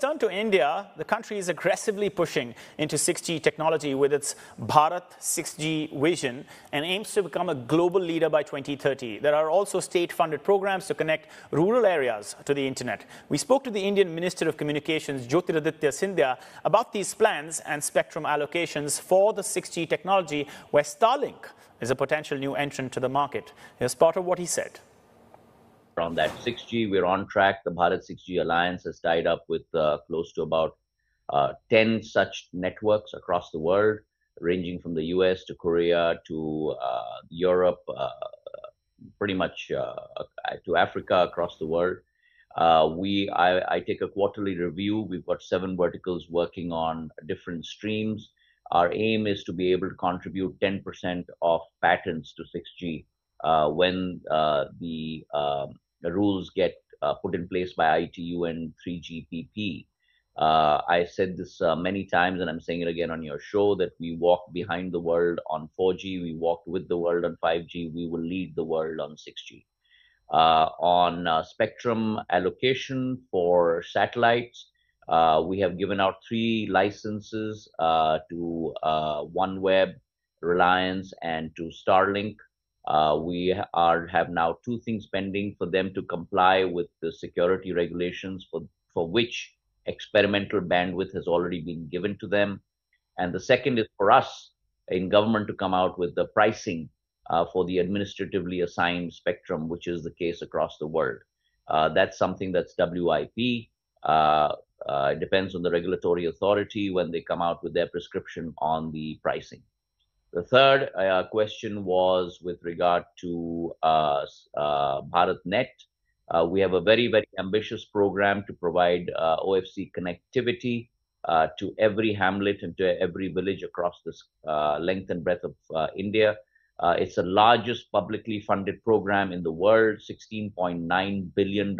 Turn to India, the country is aggressively pushing into 6G technology with its Bharat 6G vision and aims to become a global leader by 2030. There are also state funded programs to connect rural areas to the internet. We spoke to the Indian Minister of Communications, Jyotiraditya Scindia, about these plans and spectrum allocations for the 6G technology, where Starlink is a potential new entrant to the market. Here's part of what he said on that 6G. We're on track. The Bharat 6G Alliance has tied up with uh, close to about uh, 10 such networks across the world, ranging from the US to Korea to uh, Europe, uh, pretty much uh, to Africa across the world. Uh, we I, I, take a quarterly review. We've got seven verticals working on different streams. Our aim is to be able to contribute 10% of patents to 6G uh, when uh, the um, the rules get uh, put in place by ITU and 3GPP. Uh, I said this uh, many times, and I'm saying it again on your show that we walked behind the world on 4G, we walked with the world on 5G, we will lead the world on 6G. Uh, on uh, spectrum allocation for satellites, uh, we have given out three licenses to OneWeb, Reliance, and to Starlink. Uh, we are have now two things pending for them to comply with the security regulations for, for which experimental bandwidth has already been given to them. And the second is for us in government to come out with the pricing uh, for the administratively assigned spectrum, which is the case across the world. Uh, that's something that's WIP. Uh, uh, it depends on the regulatory authority when they come out with their prescription on the pricing. The third uh, question was with regard to uh, uh, BharatNet. Uh, we have a very, very ambitious program to provide uh, OFC connectivity uh, to every hamlet and to every village across this length and breadth of India. it's the largest publicly funded program in the world, $16.9 billion.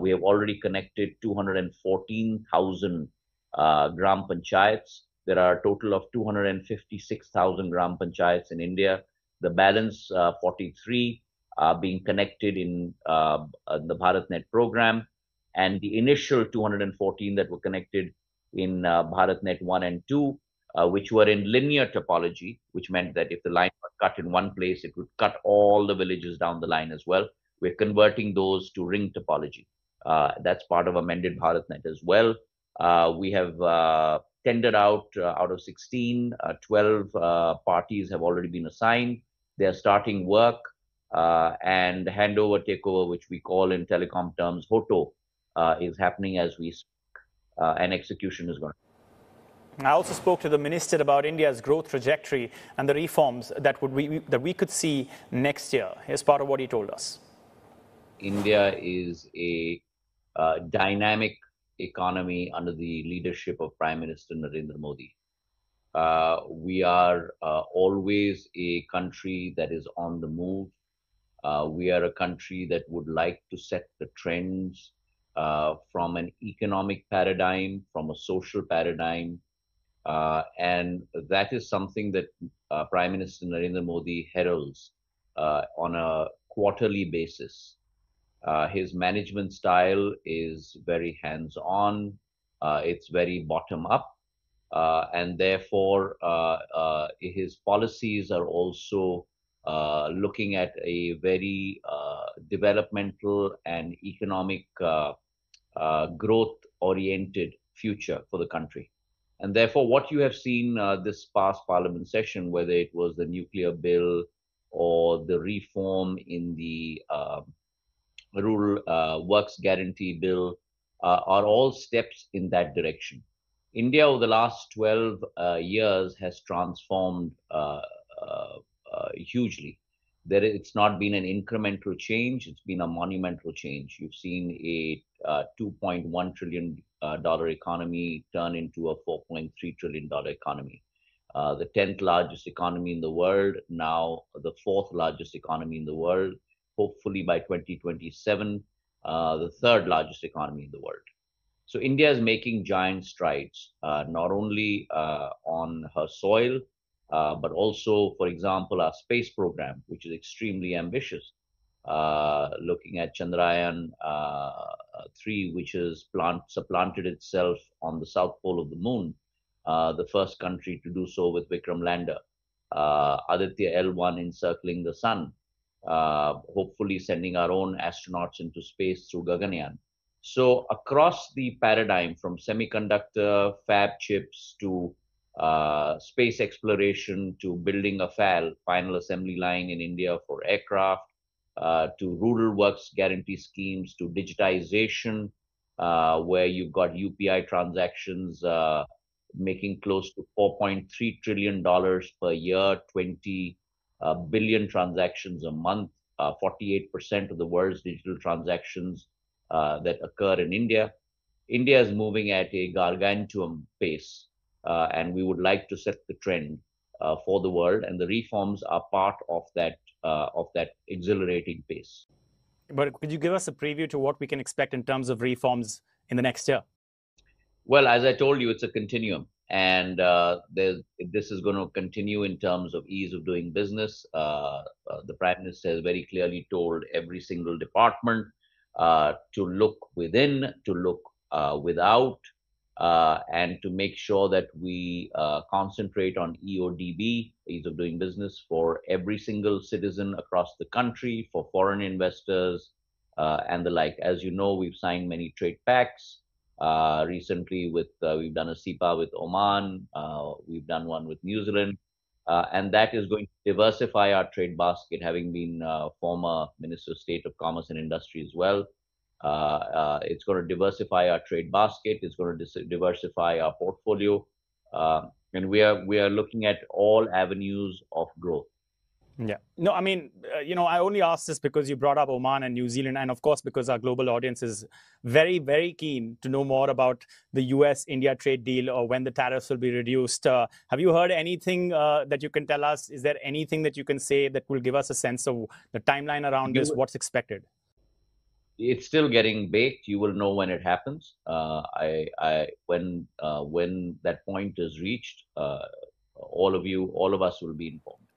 we have already connected 214,000 gram panchayats. There are a total of 256,000 gram panchayats in India. The balance uh, 43 are being connected in uh, the BharatNet program. And the initial 214 that were connected in uh, BharatNet 1 and 2, uh, which were in linear topology, which meant that if the line was cut in one place, it would cut all the villages down the line as well. We're converting those to ring topology. Uh, that's part of amended BharatNet as well. Uh, we have uh, tendered out uh, out of 16, uh, 12 uh, parties have already been assigned. They're starting work and handover takeover, which we call in telecom terms HOTO, is happening as we speak, and execution is going. I also spoke to the minister about India's growth trajectory and the reforms that would we, that we could see next year. Here's part of what he told us. India is a uh, dynamic economy under the leadership of Prime Minister Narendra Modi. Uh, we are uh, always a country that is on the move. Uh, we are a country that would like to set the trends uh, from an economic paradigm, from a social paradigm. Uh, and that is something that uh, Prime Minister Narendra Modi heralds on a quarterly basis. Uh, his management style is very hands on, uh, it's very bottom up, uh, and therefore uh, uh, his policies are also looking at a very developmental and economic growth oriented future for the country. And therefore, what you have seen this past parliament session, whether it was the nuclear bill or the reform in the rural uh, works guarantee bill uh, are all steps in that direction. India, over the last 12 uh, years, has transformed uh, uh, uh, hugely. There, it's not been an incremental change; it's been a monumental change. You've seen a 2.1 trillion dollar economy turn into a 4.3 trillion dollar economy. the 10th largest economy in the world, now the fourth largest economy in the world, hopefully by 2027, uh, the third largest economy in the world. So India is making giant strides, uh, not only uh, on her soil, uh, but also, for example, our space program, which is extremely ambitious, uh, looking at Chandrayaan 3, which has plant, supplanted itself on the south pole of the moon, uh, the first country to do so with Vikram lander. Uh, Aditya L1 encircling the sun, uh, hopefully sending our own astronauts into space through Gaganyaan. So across the paradigm from semiconductor fab chips to uh, space exploration to building a FAL, final assembly line in India for aircraft, uh, to rural works guarantee schemes, to digitization, uh, where you've got UPI transactions uh, making close to $4.3 trillion per year, 20 uh, billion transactions a month, 48% uh, of the world's digital transactions that occur in India. India is moving at a gargantuan pace. Uh, and we would like to set the trend uh, for the world. And the reforms are part of that uh, of that exhilarating pace. But could you give us a preview to what we can expect in terms of reforms in the next year? Well, as I told you, it's a continuum, and uh, this is going to continue in terms of ease of doing business. Uh, uh, the Prime Minister has very clearly told every single department to look within, to look without, uh, and to make sure that we uh, concentrate on EODB, ease of doing business, for every single citizen across the country, for foreign investors, uh, and the like. As you know, we've signed many trade pacts. Uh, recently, with uh, we've done a CEPA with Oman, uh, we've done one with New Zealand, and that is going to diversify our trade basket. Having been former Minister of State of Commerce and Industry as well, uh, uh, it's going to diversify our trade basket. It's going to diversify our portfolio, uh, and we are we are looking at all avenues of growth. Yeah. No, I mean, uh, you know, I only asked this because you brought up Oman and New Zealand, and of course, because our global audience is very, very keen to know more about the US India trade deal or when the tariffs will be reduced. Uh, have you heard anything uh, that you can tell us? Is there anything that you can say that will give us a sense of the timeline around you, this, what's expected? it's still getting baked. You will know when it happens. Uh, I, I, when uh, when that point is reached, uh, all of you, all of us will be informed.